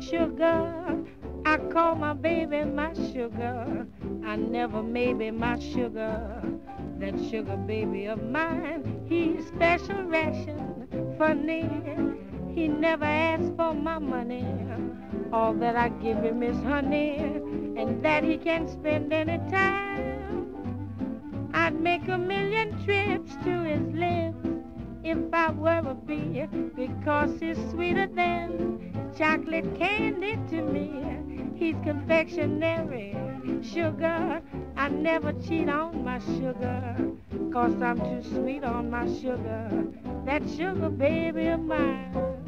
Sugar, I call my baby my sugar. I never maybe my sugar. That sugar baby of mine, he's special ration funny. He never asks for my money. All that I give him is honey, and that he can spend any time. I'd make a million trips to his lips if I were a bee, because he's sweeter than chocolate candy to me. He's confectionery, sugar. I never cheat on my sugar, cause I'm too sweet on my sugar. That sugar baby of mine.